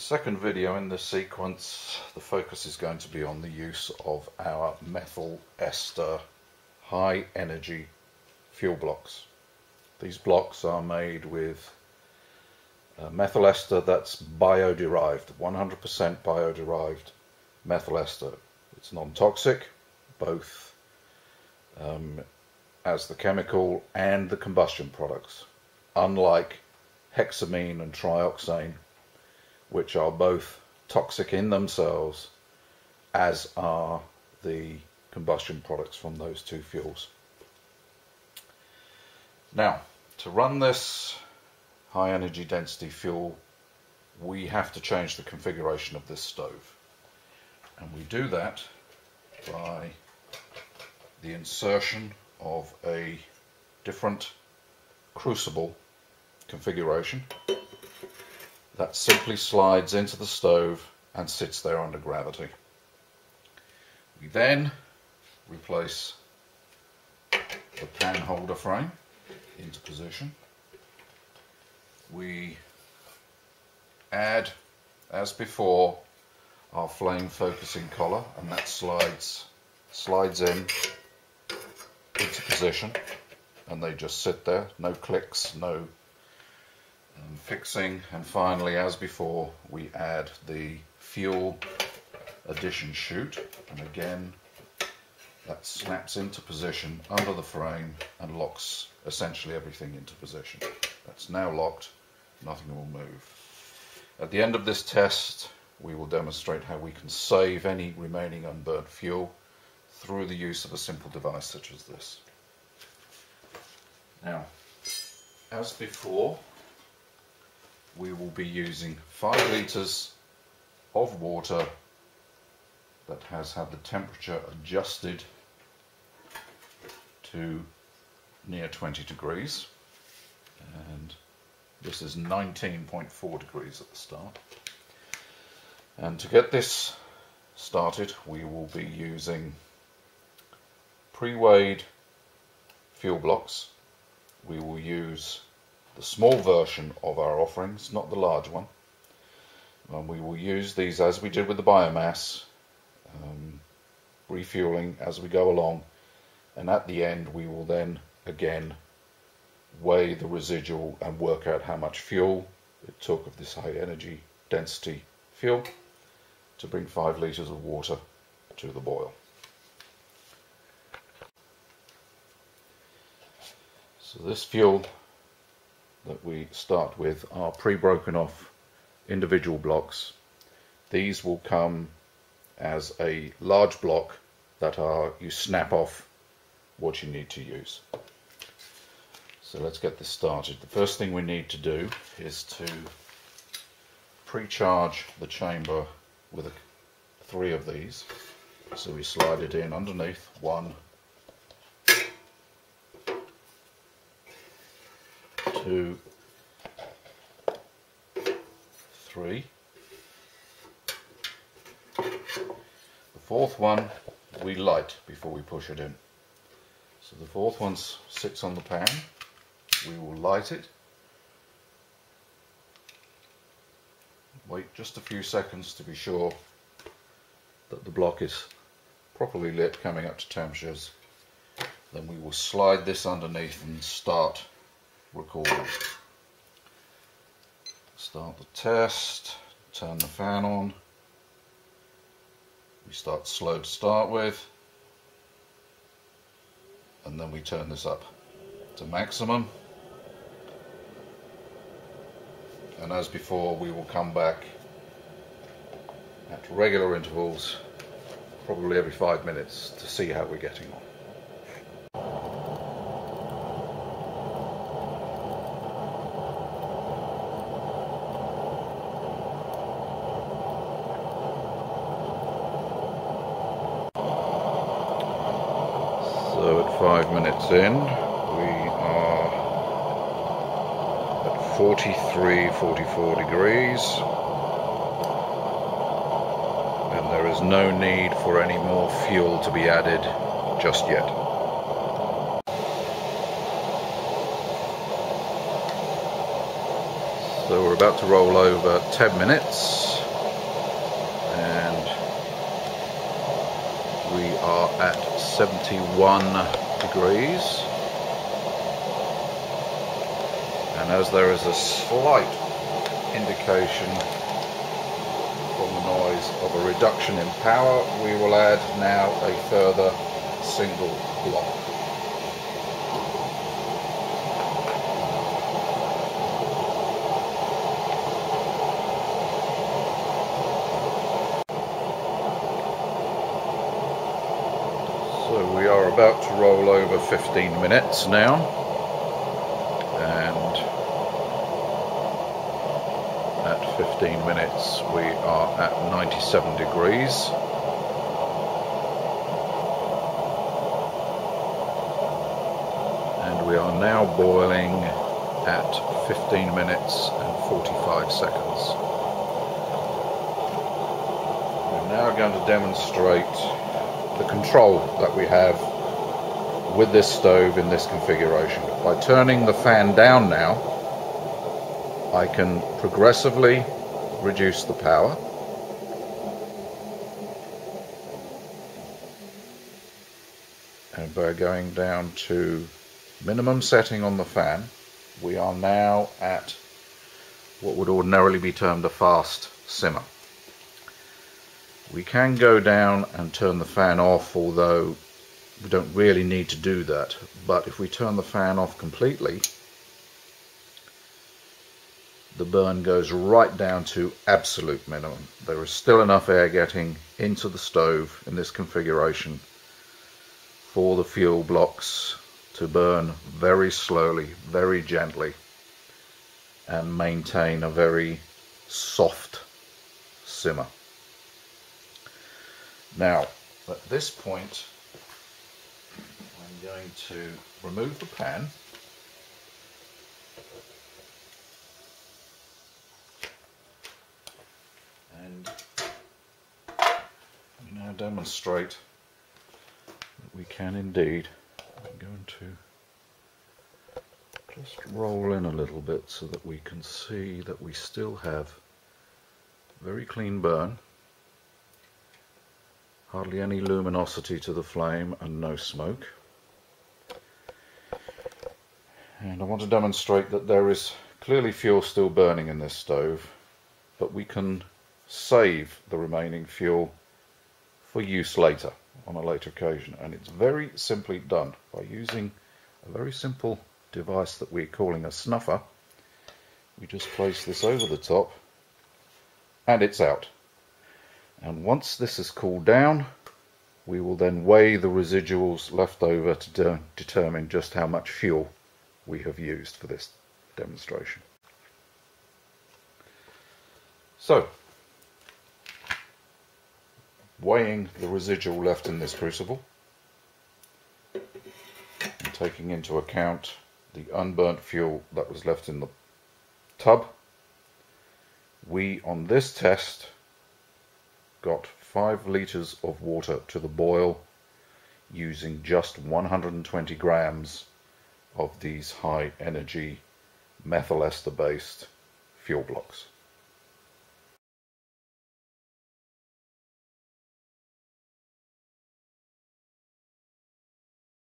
second video in this sequence, the focus is going to be on the use of our methyl ester high energy fuel blocks. These blocks are made with methyl ester that's bio-derived, 100% bio-derived methyl ester. It's non-toxic, both um, as the chemical and the combustion products, unlike hexamine and trioxane which are both toxic in themselves, as are the combustion products from those two fuels. Now, to run this high energy density fuel, we have to change the configuration of this stove. And we do that by the insertion of a different crucible configuration that simply slides into the stove and sits there under gravity. We then replace the pan holder frame into position. We add, as before, our flame focusing collar and that slides slides in into position and they just sit there, no clicks, no and fixing and finally as before we add the fuel addition chute and again that snaps into position under the frame and locks essentially everything into position. That's now locked, nothing will move. At the end of this test we will demonstrate how we can save any remaining unburnt fuel through the use of a simple device such as this. Now, as before, we will be using 5 litres of water that has had the temperature adjusted to near 20 degrees. And this is 19.4 degrees at the start. And to get this started we will be using pre-weighed fuel blocks. We will use the small version of our offerings, not the large one. And we will use these as we did with the biomass, um, refueling as we go along. And at the end, we will then again weigh the residual and work out how much fuel it took of this high energy density fuel to bring five litres of water to the boil. So this fuel that we start with are pre-broken off individual blocks. These will come as a large block that are you snap off what you need to use. So let's get this started. The first thing we need to do is to pre-charge the chamber with a, three of these. So we slide it in underneath, one, two, three. The fourth one we light before we push it in. So the fourth one sits on the pan. We will light it. Wait just a few seconds to be sure that the block is properly lit coming up to temperatures. Then we will slide this underneath and start recording. Start the test, turn the fan on. We start slow to start with, and then we turn this up to maximum. And as before, we will come back at regular intervals, probably every five minutes, to see how we're getting on. minutes in. We are at 43, 44 degrees. And there is no need for any more fuel to be added just yet. So we're about to roll over 10 minutes. and We are at 71 degrees. And as there is a slight indication from the noise of a reduction in power we will add now a further single block are about to roll over 15 minutes now and at 15 minutes we are at 97 degrees and we are now boiling at 15 minutes and 45 seconds. We're now going to demonstrate the control that we have with this stove in this configuration. By turning the fan down now, I can progressively reduce the power. And by going down to minimum setting on the fan, we are now at what would ordinarily be termed a fast simmer. We can go down and turn the fan off, although we don't really need to do that. But if we turn the fan off completely, the burn goes right down to absolute minimum. There is still enough air getting into the stove in this configuration for the fuel blocks to burn very slowly, very gently and maintain a very soft simmer. Now, at this point, I'm going to remove the pan. And now demonstrate that we can indeed. I'm going to just roll in a little bit so that we can see that we still have very clean burn hardly any luminosity to the flame and no smoke. And I want to demonstrate that there is clearly fuel still burning in this stove, but we can save the remaining fuel for use later, on a later occasion. And it's very simply done by using a very simple device that we're calling a snuffer. We just place this over the top and it's out. And once this has cooled down, we will then weigh the residuals left over to de determine just how much fuel we have used for this demonstration. So, weighing the residual left in this crucible and taking into account the unburnt fuel that was left in the tub, we on this test got 5 litres of water to the boil using just 120 grams of these high energy methyl ester based fuel blocks.